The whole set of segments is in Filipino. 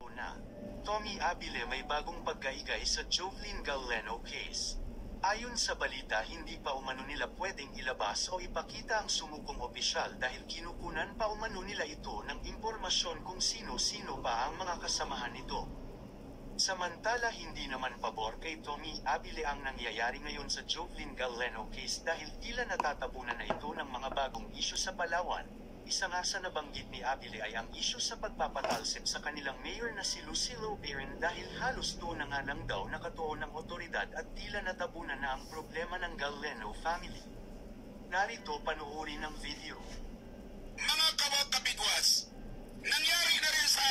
Una, Tommy Abile may bagong pagkaigay sa Jovelyn Galeno case. Ayon sa balita hindi pa umano nila pwedeng ilabas o ipakita ang sumukong opisyal dahil kinukunan pa umano nila ito ng impormasyon kung sino-sino pa ang mga kasamahan nito. Samantala hindi naman pabor kay Tommy Abile ang nangyayari ngayon sa Jovelyn Galeno case dahil tila natatabunan na ito ng mga bagong isyu sa Palawan. Isa nga sa nabanggit ni Abile ay ang isyu sa pagpapatalsik sa kanilang mayor na si Lucilo Beren dahil halos doon na nga lang daw nakatuon ng otoridad at tila natabunan na ang problema ng Galeno family. Narito panoorin ang video. mga kawag-kabigwas, nangyari na rin sa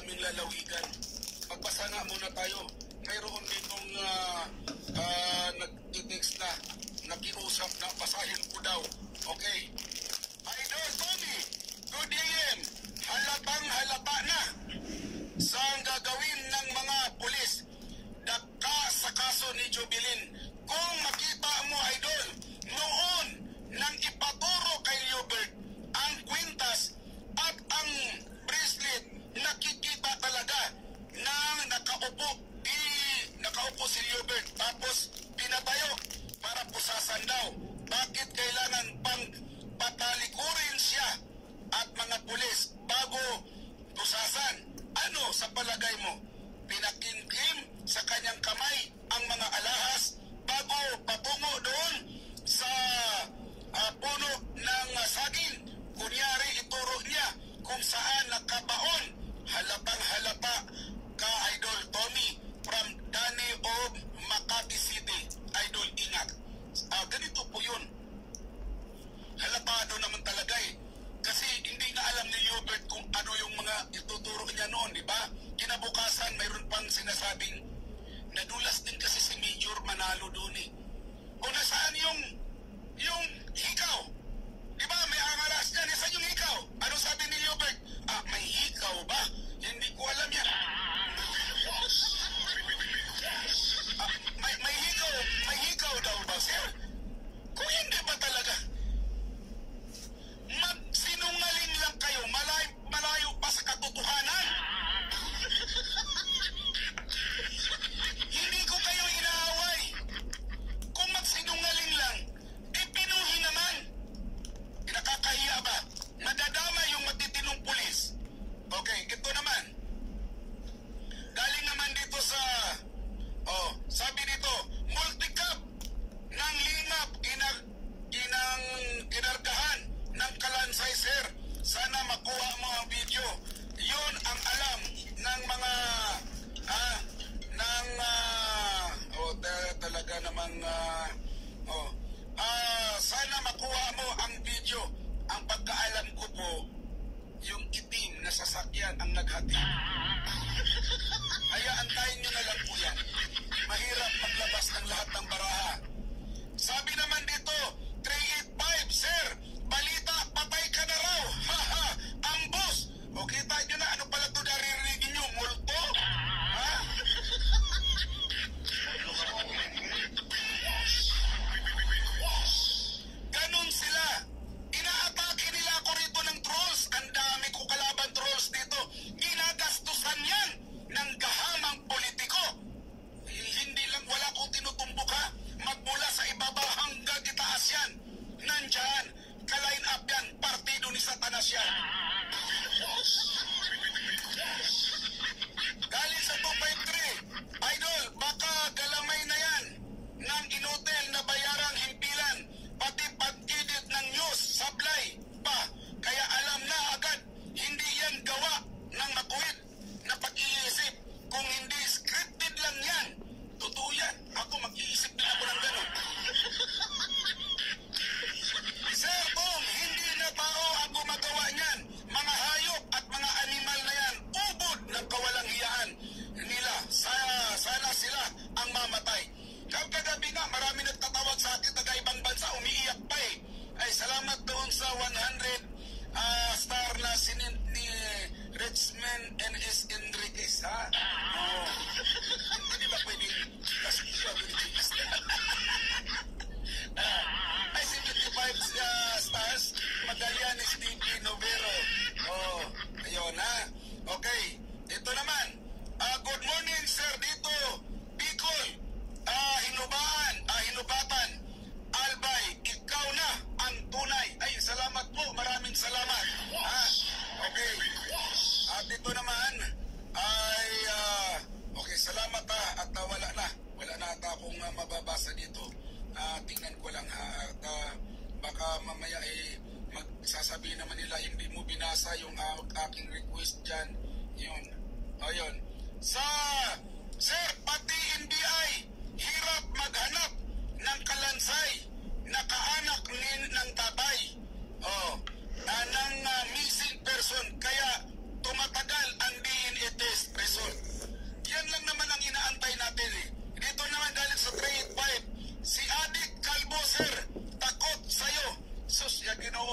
aming lalawigan. Magbasa nga muna tayo. Mayroon ditong ah, ah, uh, uh, nag-text na nakiusap na basahin ko daw. Okay. Idol Tommy, good AM. Halatang halata na sa gagawin ng mga pulis dagka sa kaso ni Jubilin. Kung makita mo, Idol, noon nang ipaturo kay Liobert nakikita talaga na nakaupo di nakaupo si Hubert tapos pinatayo para pusasan daw. Bakit kailangan pang patalikurin siya at mga pulis bago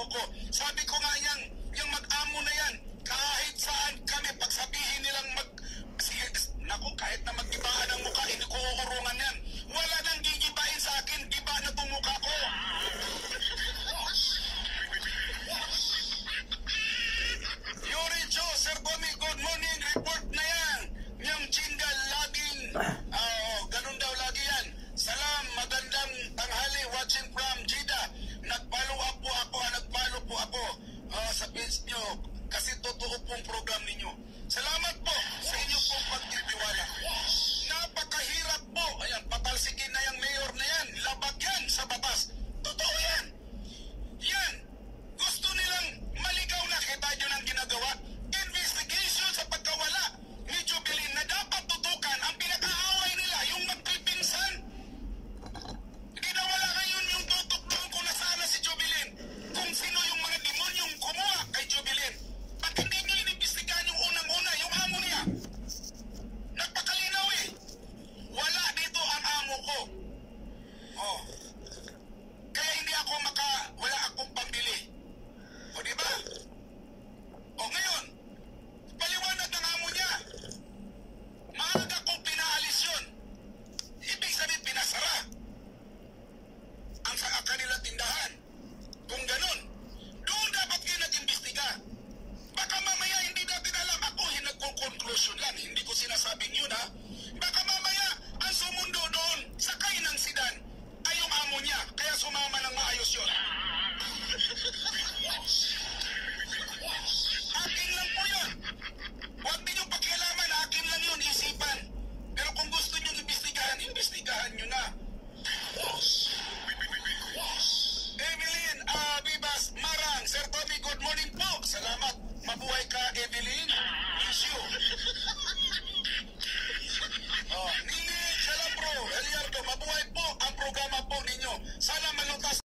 ko. Sabi ko nga yan, yung mag-amo na yan, kahit saan kami, pagsabihin nilang mag... Naku, kahit na mag-ibaan ang mukha, hindi ko uurungan yan.